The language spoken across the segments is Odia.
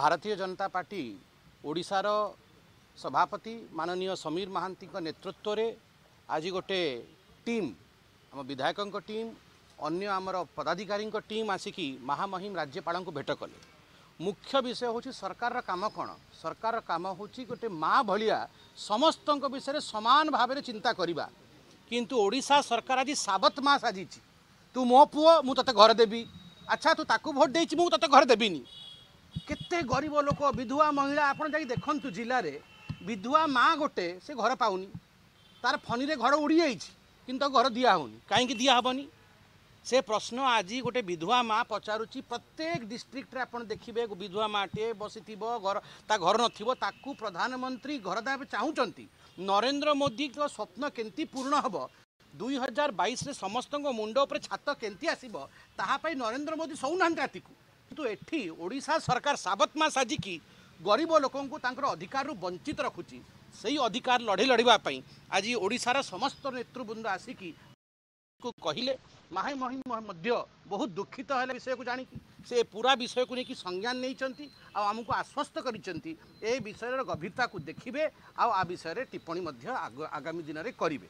ଭାରତୀୟ ଜନତା ପାର୍ଟି ଓଡ଼ିଶାର ସଭାପତି ମାନନୀୟ ସମୀର ମହାନ୍ତିଙ୍କ ନେତୃତ୍ୱରେ ଆଜି ଗୋଟେ ଟିମ୍ ଆମ ବିଧାୟକଙ୍କ ଟିମ୍ ଅନ୍ୟ ଆମର ପଦାଧିକାରୀଙ୍କ ଟିମ୍ ଆସିକି ମହାମହିମ ରାଜ୍ୟପାଳଙ୍କୁ ଭେଟ କଲେ ମୁଖ୍ୟ ବିଷୟ ହେଉଛି ସରକାରର କାମ କ'ଣ ସରକାରର କାମ ହେଉଛି ଗୋଟେ ମା ଭଳିଆ ସମସ୍ତଙ୍କ ବିଷୟରେ ସମାନ ଭାବରେ ଚିନ୍ତା କରିବା କିନ୍ତୁ ଓଡ଼ିଶା ସରକାର ଆଜି ସାବତ ମା ସାଜିଛି ତୁ ମୋ ପୁଅ ମୁଁ ତୋତେ ଘର ଦେବି ଆଚ୍ଛା ତୁ ତାକୁ ଭୋଟ ଦେଇଛି ମୁଁ ତୋତେ ଘର ଦେବିନି କେତେ ଗରିବ ଲୋକ ବିଧବା ମହିଳା ଆପଣ ଯାଇ ଦେଖନ୍ତୁ ଜିଲ୍ଲାରେ ବିଧବା ମା ଗୋଟେ ସେ ଘର ପାଉନି। ତାର ଫନିରେ ଘର ଉଡ଼ି ଯାଇଛି କିନ୍ତୁ ତାକୁ ଘର ଦିଆ ହେଉନି କାହିଁକି ଦିଆ ହେବନି ସେ ପ୍ରଶ୍ନ ଆଜି ଗୋଟେ ବିଧବା ମା ପଚାରୁଛି ପ୍ରତ୍ୟେକ ଡିଷ୍ଟ୍ରିକ୍ଟରେ ଆପଣ ଦେଖିବେ ବିଧବା ମାଟିଏ ବସିଥିବ ଘର ତା ଘର ନଥିବ ତାକୁ ପ୍ରଧାନମନ୍ତ୍ରୀ ଘର ଦେବା ପାଇଁ ଚାହୁଁଛନ୍ତି। ନରେନ୍ଦ୍ର ମୋଦିଙ୍କ ସ୍ୱପ୍ନ କେମିତି ପୂରଣ ହେବ? ଦୁଇ ହଜାର ବାଇଶରେ ସମସ୍ତଙ୍କ ମୁଣ୍ଡ ଉପରେ ଛାତ କେମିତି ଆସିବ? ତାହା ପାଇଁ ନରେନ୍ଦ୍ର ମୋଦି ଶୋଉନାହାନ୍ତି ରାତିକୁ କିନ୍ତୁ ଏଠି ଓଡ଼ିଶା ସରକାର ସାବତମା ସାଜିକି ଗରିବ ଲୋକଙ୍କୁ ତାଙ୍କର ଅଧିକାରରୁ ବଞ୍ଚିତ ରଖୁଛି ସେଇ ଅଧିକାର ଲଢ଼େଇ ଲଢ଼ିବା ପାଇଁ। ଆଜି ଓଡ଼ିଶାର ସମସ୍ତ ନେତୃବୃନ୍ଦ ଆସିକି କୁ କହିଲେ ମାହି ମହିମ ମଧ୍ୟ ବହୁତ ଦୁଃଖିତ ହେଲେ ବିଷୟକୁ ଜାଣିକି ସେ ପୁରା ବିଷୟକୁ ନେଇକି ସଂଜ୍ଞାନ ନେଇଛନ୍ତି ଆଉ ଆମକୁ ଆଶ୍ୱସ୍ତ କରିଛନ୍ତି। ଏ ବିଷୟର ଗଭୀରତାକୁ ଦେଖିବେ ଆଉ ଆ ବିଷୟରେ ଟିପ୍ପଣୀ ମଧ୍ୟ ଆଗ- ଆଗାମୀ ଦିନରେ କରିବେ।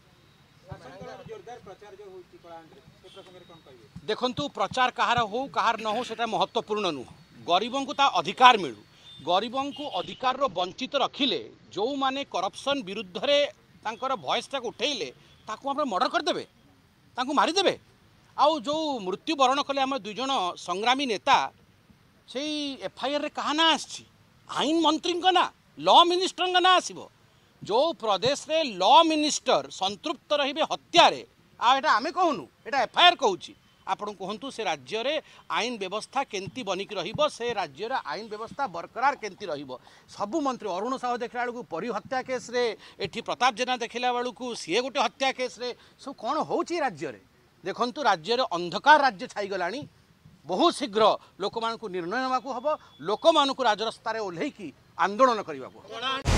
ଦେଖନ୍ତୁ ପ୍ରଚାର କାହାର ହଉ କାହାର ନ ହଉ ସେଟା ମହତ୍ତ୍ୱପୂର୍ଣ୍ଣ ନୁହଁ। ଗରିବଙ୍କୁ ତା ଅଧିକାର ମିଳୁ। ଗରିବଙ୍କୁ ଅଧିକାରରୁ ବଞ୍ଚିତ ରଖିଲେ ଯେଉଁମାନେ କରପସନ୍ ବିରୁଦ୍ଧରେ ତାଙ୍କର ଭଏସ୍ଟାକୁ ଉଠେଇଲେ ତାକୁ ଆମେ ମର୍ଡ଼ର କରିଦେବେ ତାଙ୍କୁ ମାରିଦେବେ। ଆଉ ଯେଉଁ ମୃତ୍ୟୁବରଣ କଲେ ଆମର ଦୁଇ ଜଣ ସଂଗ୍ରାମୀ ନେତା ସେଇ ଏଫଆଇଆର୍ରେ କାହା ନାଁ ଆସିଛି? ଆଇନ ମନ୍ତ୍ରୀଙ୍କ ନାଁ ଲ ମିନିଷ୍ଟରଙ୍କ ନାଁ ଆସିବ। ଯେଉଁ ପ୍ରଦେଶରେ ଲ ମିନିଷ୍ଟର ସନ୍ତୃପ୍ତ ରହିବେ ହତ୍ୟାରେ ଆଉ ଏଇଟା ଆମେ କହୁନୁ ଏଇଟା ଏଫଆଇଆର୍ କହୁଛି। ଆପଣ କୁହନ୍ତୁ ସେ ରାଜ୍ୟରେ ଆଇନ ବ୍ୟବସ୍ଥା କେମିତି ବନିକି ରହିବ ସେ ରାଜ୍ୟରେ ଆଇନ ବ୍ୟବସ୍ଥା ବରକରାର କେମିତି ରହିବ। ସବୁ ମନ୍ତ୍ରୀ ଅରୁଣ ସାହୁ ଦେଖିଲା ବେଳକୁ ପରୀ ହତ୍ୟା କେସ୍ରେ ଏଠି ପ୍ରତାପ ଜେନା ଦେଖିଲା ବେଳକୁ ସିଏ ଗୋଟେ ହତ୍ୟା କେସ୍ରେ ସବୁ କ'ଣ ହେଉଛି ଏ ରାଜ୍ୟରେ? ଦେଖନ୍ତୁ ରାଜ୍ୟରେ ଅନ୍ଧକାର ରାଜ୍ୟ ଛାଇଗଲାଣି। ବହୁତ ଶୀଘ୍ର ଲୋକମାନଙ୍କୁ ନିର୍ଣ୍ଣୟ ନେବାକୁ ହେବ ଲୋକମାନଙ୍କୁ ରାଜରାସ୍ତାରେ ଓହ୍ଲେଇକି ଆନ୍ଦୋଳନ କରିବାକୁ ହେବ।